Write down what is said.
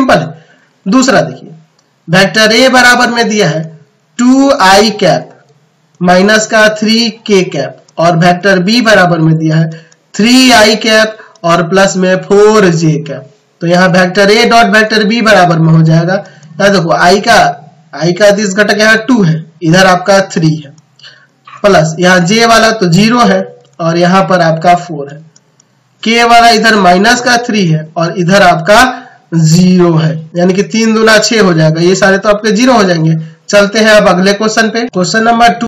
Simple है। दूसरा देखिए वेक्टर ए बराबर में दिया है टू आई कैप माइनस का थ्री के कैप और वेक्टर बी बराबर में दिया है थ्री आई कैप और प्लस में फोर जे कैप तो यहाँ vector a dot vector b बराबर में हो जाएगा। यहाँ देखो आई का आई का दिस घटक यहाँ टू है, इधर आपका थ्री है। प्लस यहाँ जे वाला तो ज़ीरो है और यहाँ पर आपका फोर है। के वाला इधर माइनस का थ्री है और इधर आपका ज़ीरो है। यानी कि तीन दुना छह हो जाएगा। ये सारे तो आपके ज़ीरो हो जाएँगे। चलते हैं अब अगले क्वेश्चन पे। Question number two